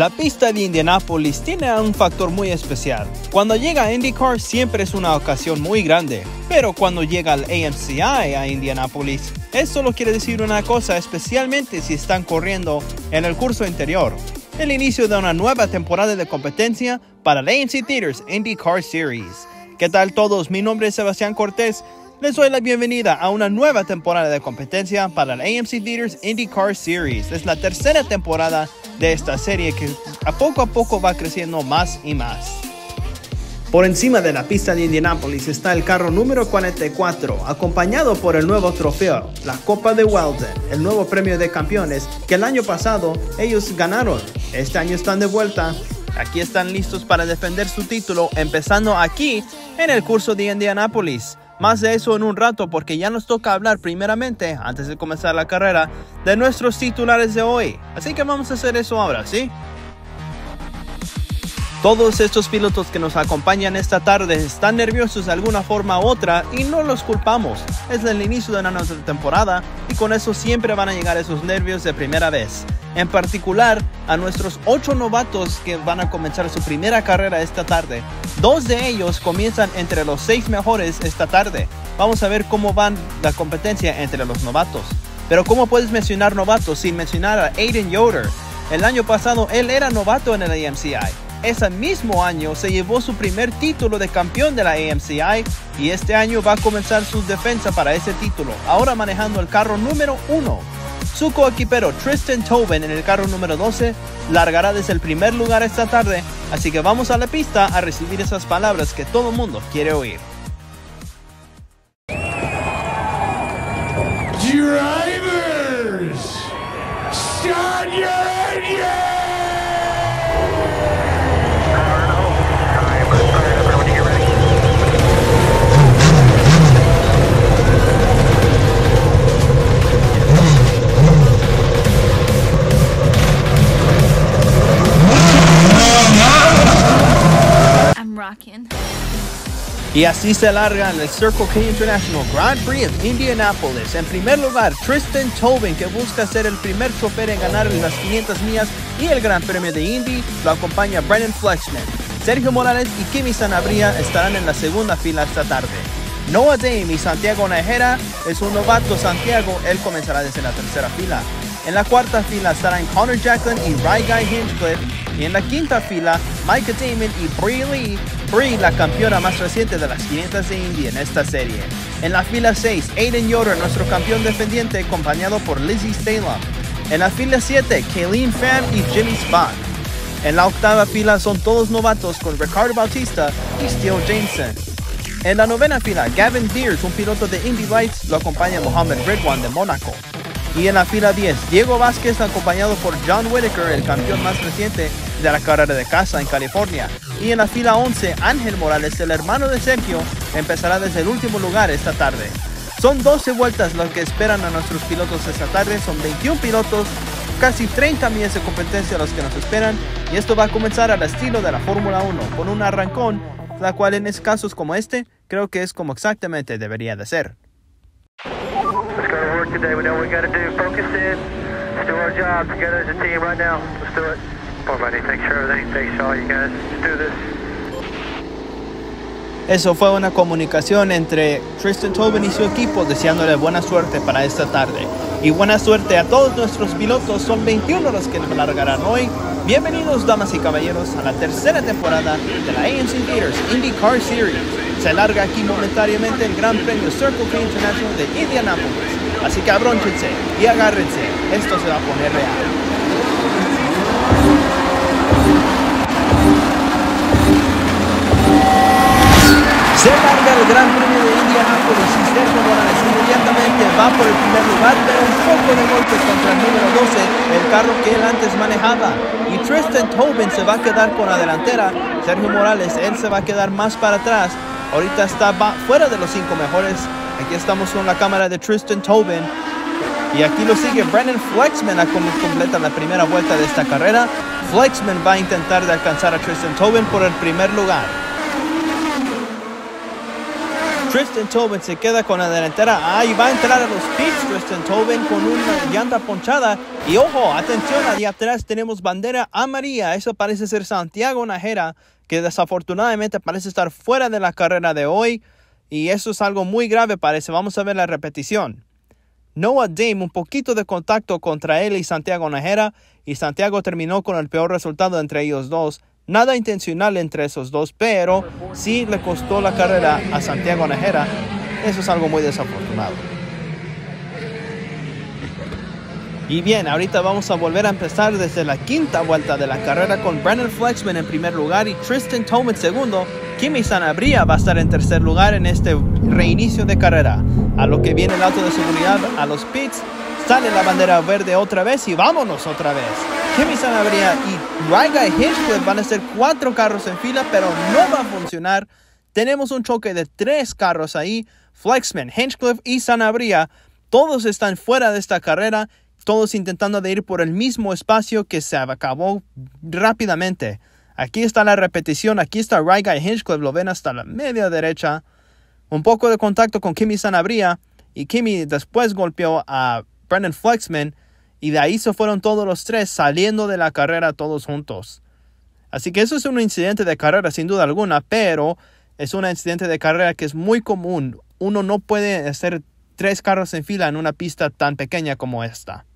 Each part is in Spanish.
La pista de Indianapolis tiene un factor muy especial. Cuando llega IndyCar siempre es una ocasión muy grande, pero cuando llega al AMCI a Indianapolis, eso solo quiere decir una cosa, especialmente si están corriendo en el curso interior. El inicio de una nueva temporada de competencia para el AMC Theaters IndyCar Series. ¿Qué tal todos? Mi nombre es Sebastián Cortés. Les doy la bienvenida a una nueva temporada de competencia para el AMC Theaters IndyCar Series. Es la tercera temporada de esta serie que a poco a poco va creciendo más y más. Por encima de la pista de Indianapolis está el carro número 44, acompañado por el nuevo trofeo, la Copa de Weldon, el nuevo premio de campeones que el año pasado ellos ganaron. Este año están de vuelta. Aquí están listos para defender su título, empezando aquí en el curso de Indianapolis. Más de eso en un rato porque ya nos toca hablar primeramente, antes de comenzar la carrera, de nuestros titulares de hoy. Así que vamos a hacer eso ahora, ¿sí? Todos estos pilotos que nos acompañan esta tarde están nerviosos de alguna forma u otra y no los culpamos. Es el inicio de una nueva temporada y con eso siempre van a llegar esos nervios de primera vez. En particular, a nuestros ocho novatos que van a comenzar su primera carrera esta tarde. Dos de ellos comienzan entre los seis mejores esta tarde. Vamos a ver cómo van la competencia entre los novatos. Pero ¿cómo puedes mencionar novatos sin mencionar a Aiden Yoder? El año pasado él era novato en el AMCI ese mismo año se llevó su primer título de campeón de la AMCI y este año va a comenzar su defensa para ese título, ahora manejando el carro número 1. Su coequipero Tristan Tobin en el carro número 12 largará desde el primer lugar esta tarde, así que vamos a la pista a recibir esas palabras que todo mundo quiere oír. Y así se larga el Circle K International Grand Prix of Indianapolis. En primer lugar, Tristan Tobin, que busca ser el primer chofer en ganar las 500 millas y el Gran Premio de Indy, lo acompaña Brennan Flexman. Sergio Morales y Kimi Sanabria estarán en la segunda fila esta tarde. Noah Dame y Santiago Najera es un novato Santiago, él comenzará desde la tercera fila. En la cuarta fila estarán Connor Jacklin y Ry Guy Hinchcliffe. Y en la quinta fila, Micah Damon y Brie Lee Brie, la campeona más reciente de las 500 de Indy en esta serie. En la fila 6, Aiden Yoder, nuestro campeón defendiente, acompañado por Lizzie Stalem. En la fila 7, Kayleen Pham y Jimmy Spot. En la octava fila son todos novatos con Ricardo Bautista y Steele Jameson. En la novena fila, Gavin Beers, un piloto de Indy Lights, lo acompaña Mohamed Redwan de Mónaco. Y en la fila 10, Diego Vázquez acompañado por John Whitaker, el campeón más reciente de la carrera de casa en California. Y en la fila 11, Ángel Morales, el hermano de Sergio, empezará desde el último lugar esta tarde. Son 12 vueltas lo que esperan a nuestros pilotos esta tarde, son 21 pilotos, casi 30 millas de competencia los que nos esperan y esto va a comenzar al estilo de la Fórmula 1, con un arrancón, la cual en casos como este creo que es como exactamente debería de ser. Eso fue una comunicación entre Tristan Tobin y su equipo deseándole buena suerte para esta tarde. Y buena suerte a todos nuestros pilotos, son 21 los que largarán hoy. Bienvenidos damas y caballeros a la tercera temporada de la AMC Theaters IndyCar Series. Se larga aquí momentáneamente el Gran Premio Circle K International de Indianapolis. Así que abrónchense y agárrense, esto se va a poner real. Se larga el Gran Premio de Indianapolis y Sergio Morales inmediatamente va por el primer lugar, pero un poco de golpe contra el número 12, el carro que él antes manejaba. Y Tristan Tobin se va a quedar con la delantera. Sergio Morales, él se va a quedar más para atrás. Ahorita está fuera de los cinco mejores. Aquí estamos con la cámara de Tristan Tobin. Y aquí lo sigue Brennan Flexman a como completa la primera vuelta de esta carrera. Flexman va a intentar alcanzar a Tristan Tobin por el primer lugar. Tristan Tobin se queda con la delantera. Ahí va a entrar a los pits Tristan Tobin con una llanta ponchada. Y ojo, atención, allí atrás tenemos bandera amarilla. Eso parece ser Santiago Najera, que desafortunadamente parece estar fuera de la carrera de hoy. Y eso es algo muy grave, parece. Vamos a ver la repetición. Noah Dame, un poquito de contacto contra él y Santiago Najera. Y Santiago terminó con el peor resultado entre ellos dos. Nada intencional entre esos dos, pero sí le costó la carrera a Santiago Najera. Eso es algo muy desafortunado. Y bien, ahorita vamos a volver a empezar desde la quinta vuelta de la carrera con Brandon Flexman en primer lugar y Tristan Tobin segundo. Kimi Sanabria va a estar en tercer lugar en este reinicio de carrera. A lo que viene el auto de seguridad a los pits, sale la bandera verde otra vez y vámonos otra vez. Kimi Sanabria y Raiga y Hinchcliffe van a ser cuatro carros en fila, pero no va a funcionar. Tenemos un choque de tres carros ahí. Flexman, Hinchcliffe y Sanabria, todos están fuera de esta carrera, todos intentando de ir por el mismo espacio que se acabó rápidamente. Aquí está la repetición, aquí está Raiga y Hinchcliffe, lo ven hasta la media derecha. Un poco de contacto con Kimi Sanabria y Kimi después golpeó a Brendan Flexman y de ahí se fueron todos los tres saliendo de la carrera todos juntos. Así que eso es un incidente de carrera sin duda alguna, pero es un incidente de carrera que es muy común. Uno no puede hacer tres carros en fila en una pista tan pequeña como esta.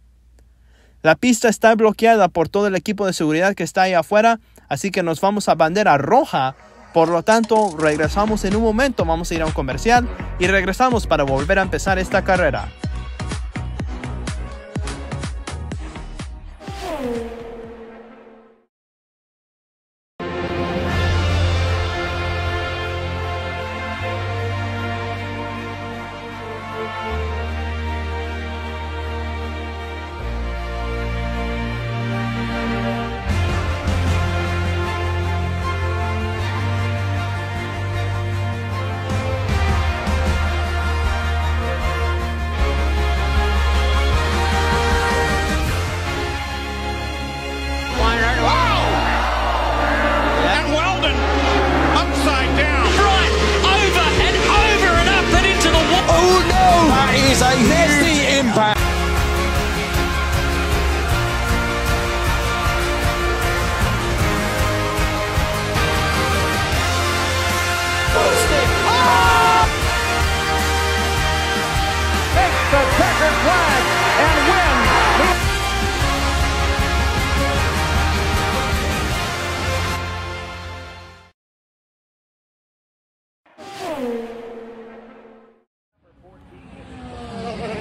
La pista está bloqueada por todo el equipo de seguridad que está ahí afuera, así que nos vamos a bandera roja. Por lo tanto, regresamos en un momento, vamos a ir a un comercial y regresamos para volver a empezar esta carrera. diz aí!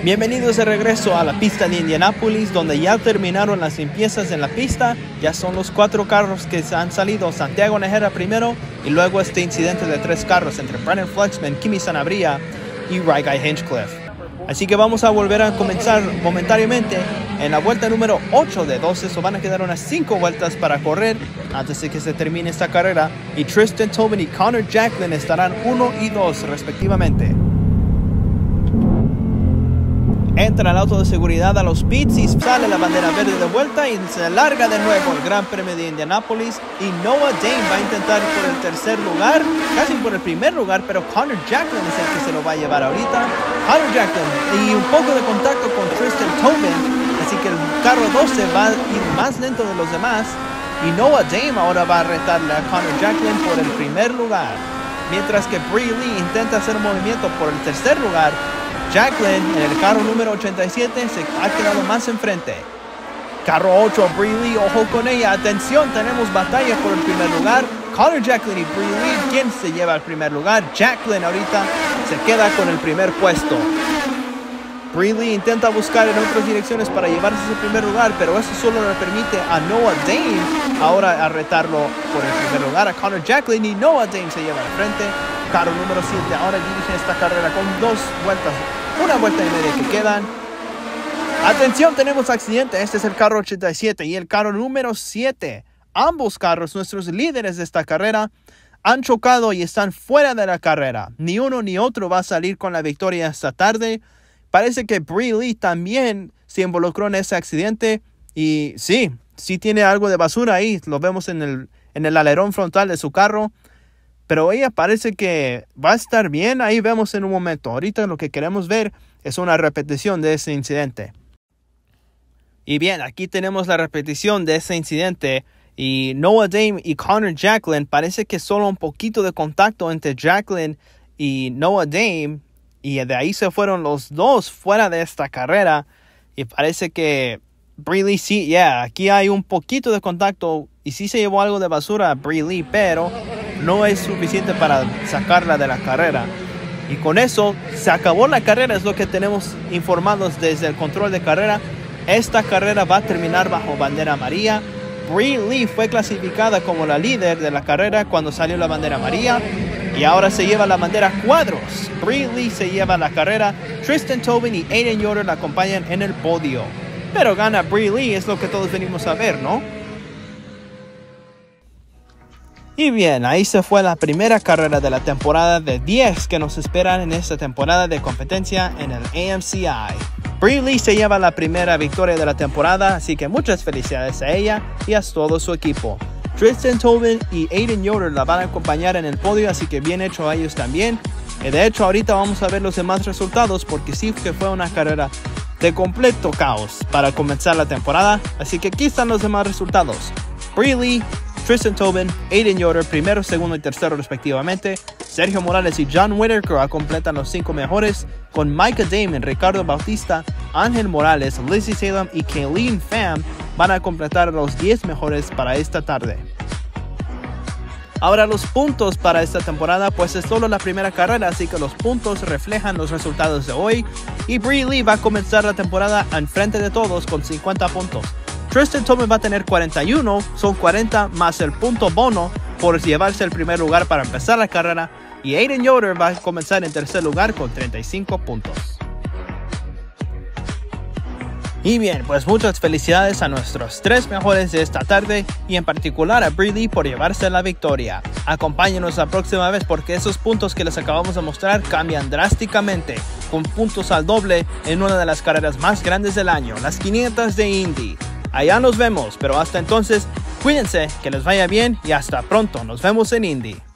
Bienvenidos de regreso a la pista de Indianápolis, donde ya terminaron las limpiezas en la pista. Ya son los cuatro carros que han salido. Santiago Nejera primero y luego este incidente de tres carros entre Brandon Flexman, Kimi Sanabria y Guy Hinchcliffe. Así que vamos a volver a comenzar momentáneamente en la vuelta número 8 de 12. So van a quedar unas 5 vueltas para correr antes de que se termine esta carrera. Y Tristan Tobin y Connor Jacklin estarán 1 y 2 respectivamente. Entra el auto de seguridad a los pits y sale la bandera verde de vuelta y se larga de nuevo el Gran Premio de Indianápolis y Noah Dane va a intentar por el tercer lugar, casi por el primer lugar, pero Connor Jacklin es el que se lo va a llevar ahorita. Connor Jacklin y un poco de contacto con Tristan Tobin, así que el carro 12 va a ir más lento de los demás y Noah Dame ahora va a retarle a Connor Jacklin por el primer lugar. Mientras que Bree Lee intenta hacer movimiento por el tercer lugar, Jacqueline en el carro número 87 se ha quedado más enfrente. Carro 8, Bree Lee, ojo con ella. Atención, tenemos batalla por el primer lugar. Connor Jacqueline y Bree Lee, ¿quién se lleva el primer lugar? Jacqueline ahorita se queda con el primer puesto. Bree Lee intenta buscar en otras direcciones para llevarse ese primer lugar, pero eso solo le permite a Noah Dane ahora a retarlo por el primer lugar a Connor Jacqueline y Noah Dane se lleva al frente. Carro número 7 ahora dirige esta carrera con dos vueltas, una vuelta y media que quedan. Atención, tenemos accidente. Este es el carro 87 y el carro número 7. Ambos carros, nuestros líderes de esta carrera, han chocado y están fuera de la carrera. Ni uno ni otro va a salir con la victoria esta tarde. Parece que Bree Lee también se involucró en ese accidente. Y sí, sí tiene algo de basura ahí. Lo vemos en el, en el alerón frontal de su carro. Pero ella parece que va a estar bien. Ahí vemos en un momento. Ahorita lo que queremos ver es una repetición de ese incidente. Y bien, aquí tenemos la repetición de ese incidente. Y Noah Dame y Connor Jacqueline parece que solo un poquito de contacto entre Jacqueline y Noah Dame. Y de ahí se fueron los dos fuera de esta carrera. Y parece que Brie sí, yeah, aquí hay un poquito de contacto. Y sí se llevó algo de basura a pero no es suficiente para sacarla de la carrera. Y con eso se acabó la carrera, es lo que tenemos informados desde el control de carrera. Esta carrera va a terminar bajo bandera amarilla. Brie Lee fue clasificada como la líder de la carrera cuando salió la bandera amarilla y ahora se lleva la bandera cuadros. Brie Lee se lleva la carrera, Tristan Tobin y Aiden Yoder la acompañan en el podio. Pero gana Brie Lee, es lo que todos venimos a ver, ¿no? Y bien, ahí se fue la primera carrera de la temporada de 10 que nos esperan en esta temporada de competencia en el AMCI. Brie se lleva la primera victoria de la temporada, así que muchas felicidades a ella y a todo su equipo. Tristan Tobin y Aiden Yoder la van a acompañar en el podio, así que bien hecho a ellos también. Y de hecho, ahorita vamos a ver los demás resultados porque sí que fue una carrera de completo caos para comenzar la temporada, así que aquí están los demás resultados. Brie Tristan Tobin, Aiden Yoder, primero, segundo y tercero respectivamente. Sergio Morales y John Whitaker completan los cinco mejores, con Micah Damon, Ricardo Bautista, Ángel Morales, Lizzie Salem y Kayleen Pham van a completar los 10 mejores para esta tarde. Ahora los puntos para esta temporada pues es solo la primera carrera, así que los puntos reflejan los resultados de hoy y Brie Lee va a comenzar la temporada en frente de todos con 50 puntos. Tristan Thomas va a tener 41, son 40 más el punto bono por llevarse el primer lugar para empezar la carrera. Y Aiden Yoder va a comenzar en tercer lugar con 35 puntos. Y bien, pues muchas felicidades a nuestros tres mejores de esta tarde y en particular a Briley por llevarse la victoria. Acompáñenos la próxima vez porque esos puntos que les acabamos de mostrar cambian drásticamente, con puntos al doble en una de las carreras más grandes del año, las 500 de Indy. Allá nos vemos, pero hasta entonces, cuídense, que les vaya bien y hasta pronto. Nos vemos en Indy.